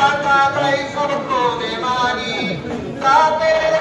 Santa Claus, Santa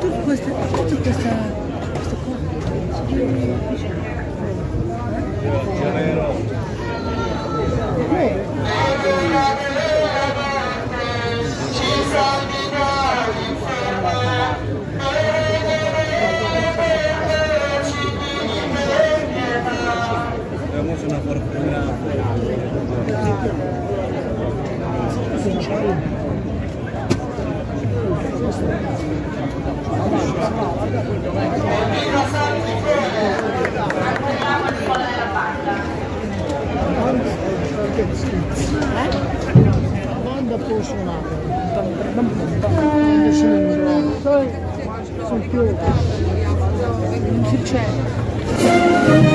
Tutto questo, tutto questa. Guarda quello, guarda. suonare sono più non si c'è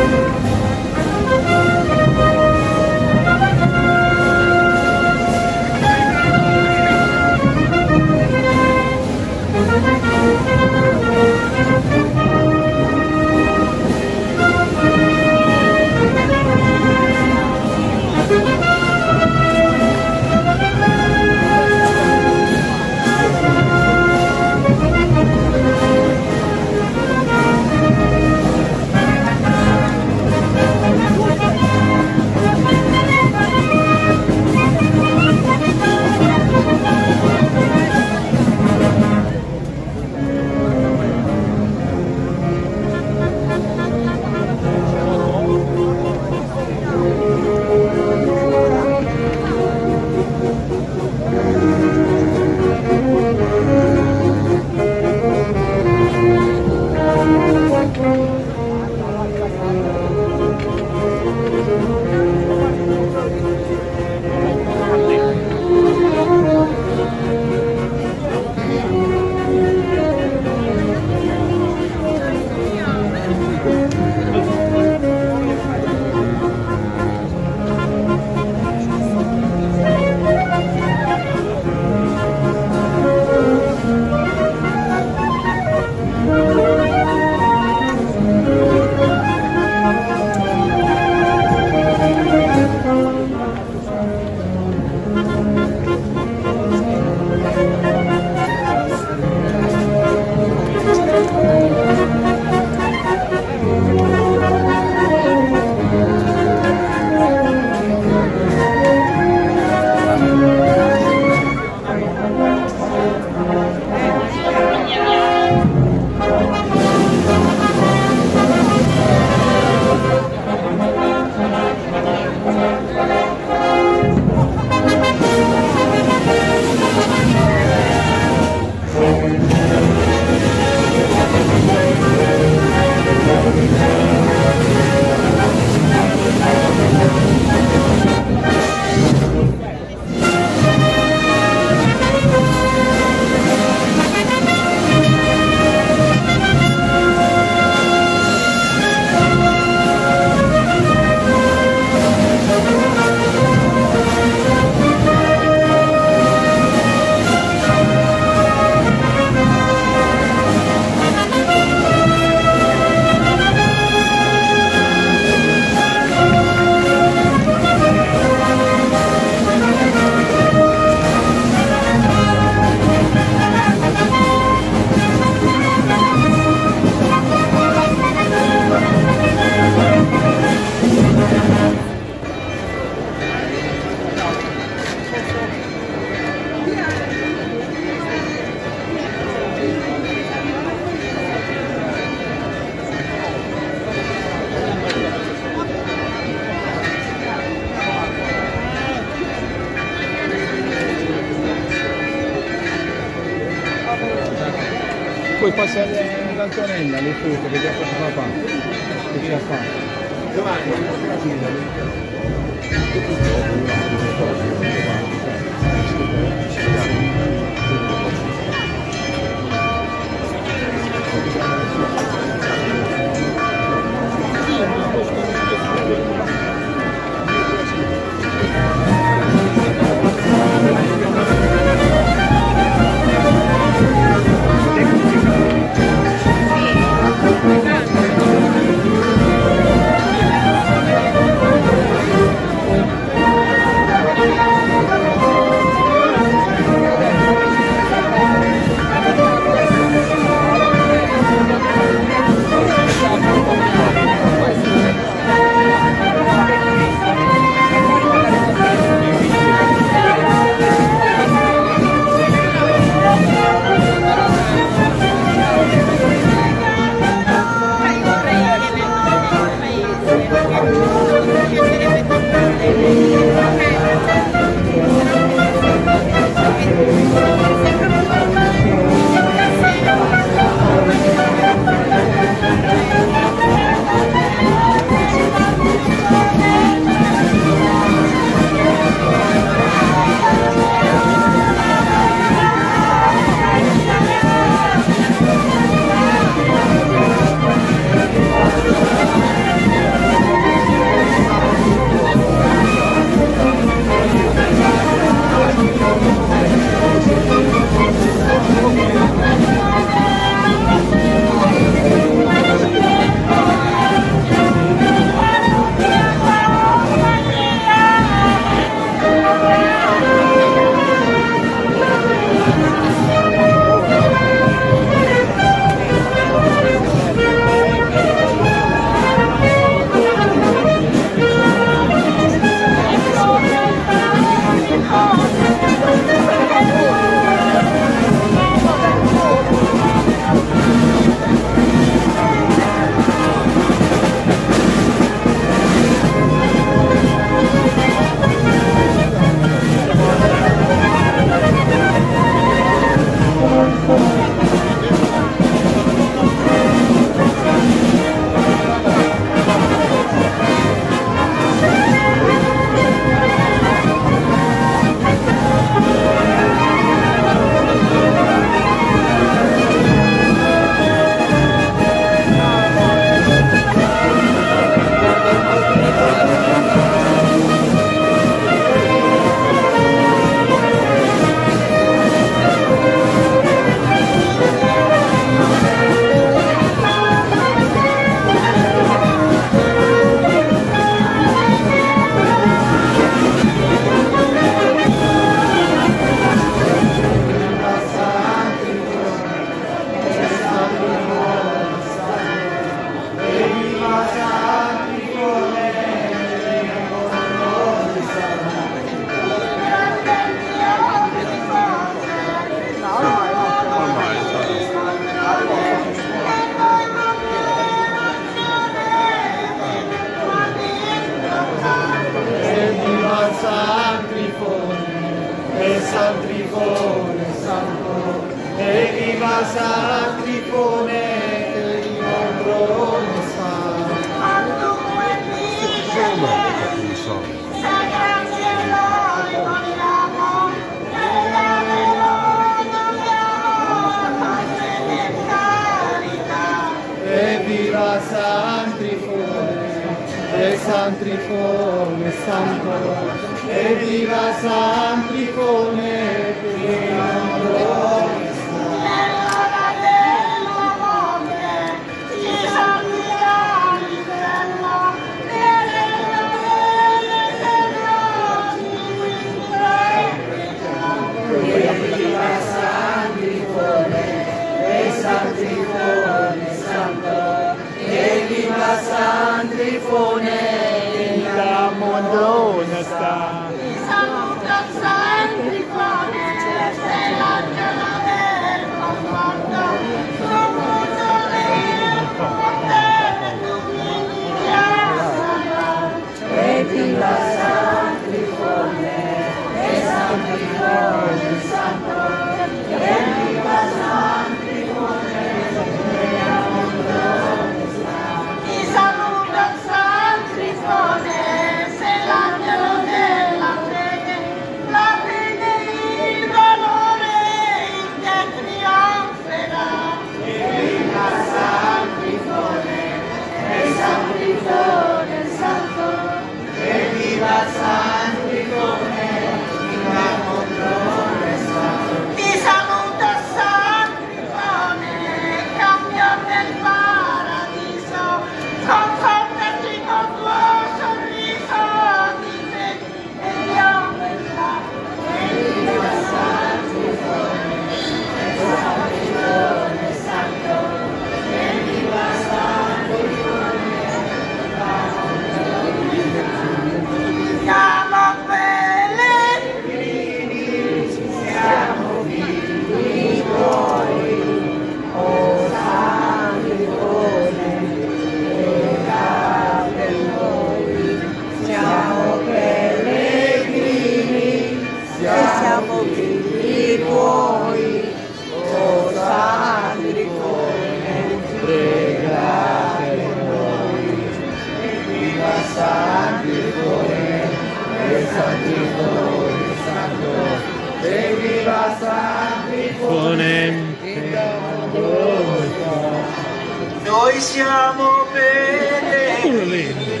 pellegrini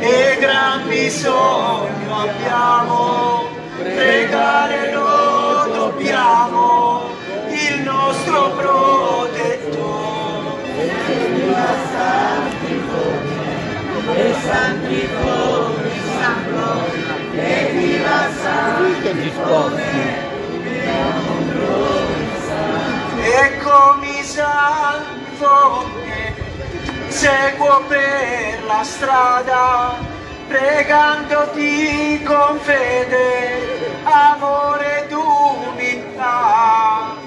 e gran bisogno abbiamo, pregare lo dobbiamo, il nostro protettore. Eccomi Sanfone, seguo per la strada, pregandoti con fede, amore ed umiltà.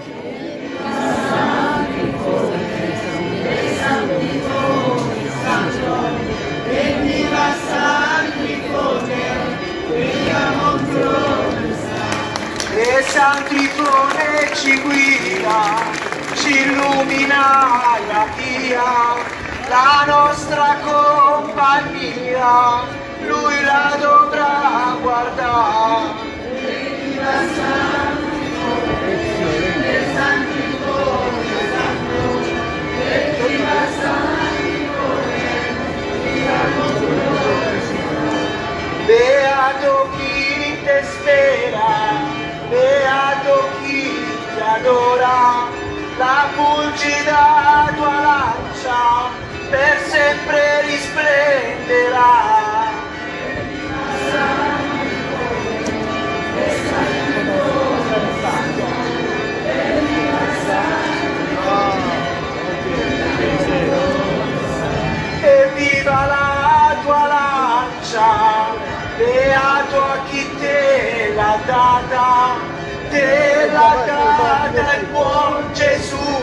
E San Trifone ci guida, ci illumina la via, la nostra compagnia, lui la dovrà guardare. Beato chi te spera, beato chi ti adora, la fulgida tua lancia per sempre risplenderà. e viva la tua lancia, beato a chi te l'ha data, te l'ha data il buon Gesù,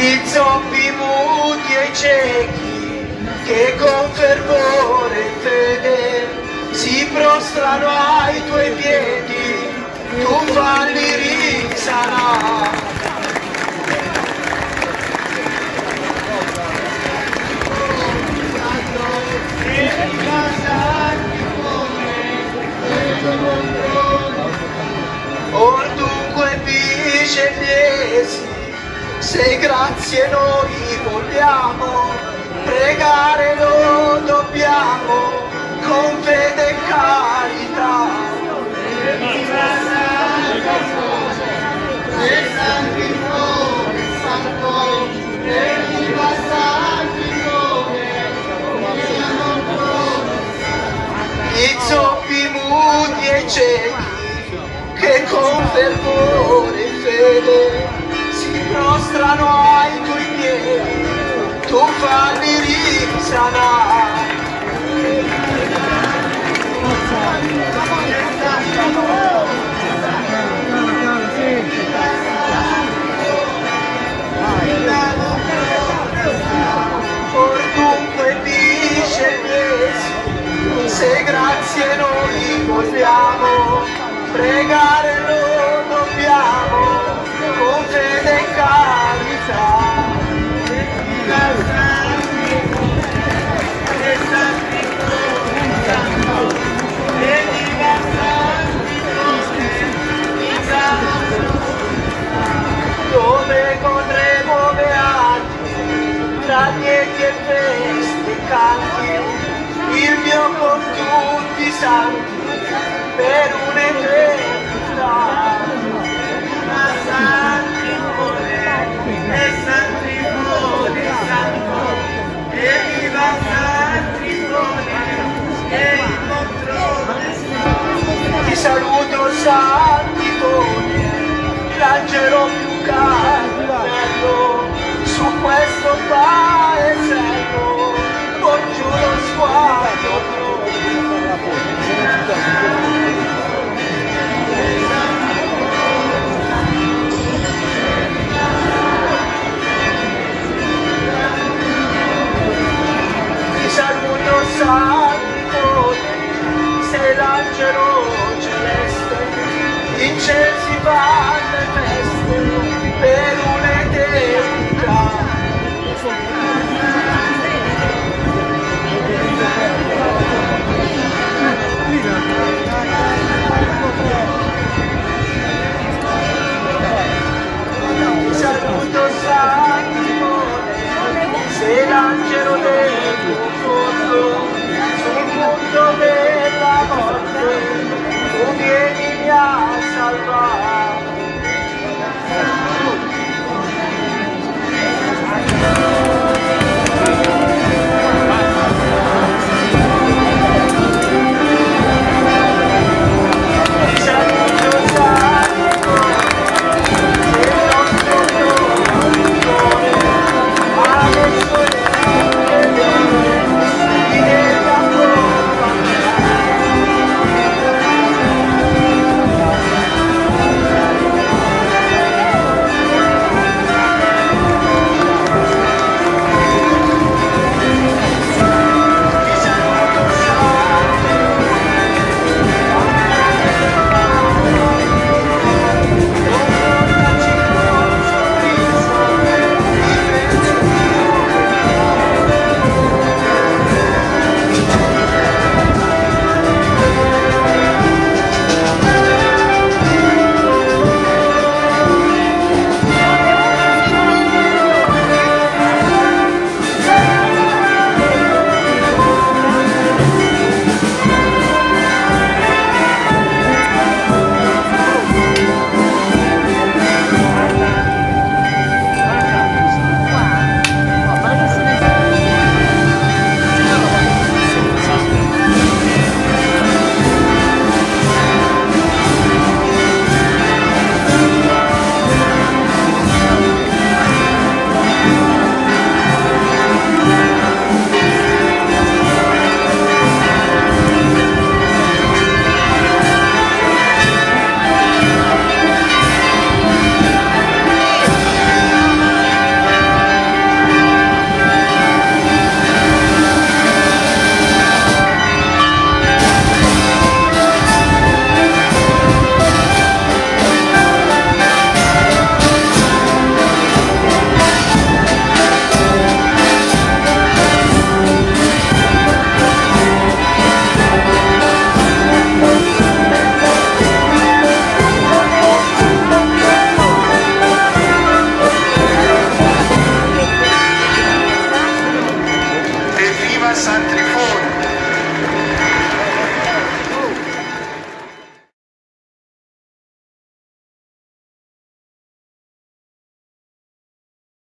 Gli zoppi muti e i ciechi che con fervore e fede si prostrano ai tuoi piedi, tu falli risanare. Or dunque vicenesi, se grazie noi vogliamo, pregare lo dobbiamo, con fede e carità. I zoppi muti e ciechi che con fervore e fede prostrano ai tuoi piedi, tu falli risanare. Or dunque discendesi, se grazie noi vogliamo, pregare lo dobbiamo, con fede e carità. Dove godremo beati, tra lieti e feste e canti, il mio con tutti santi, per un'eternità. saluto Santitone, piangerò più carnello. Su questo paesello, con giuro sguardo. Ti saluto Santitone, gloria a salvar.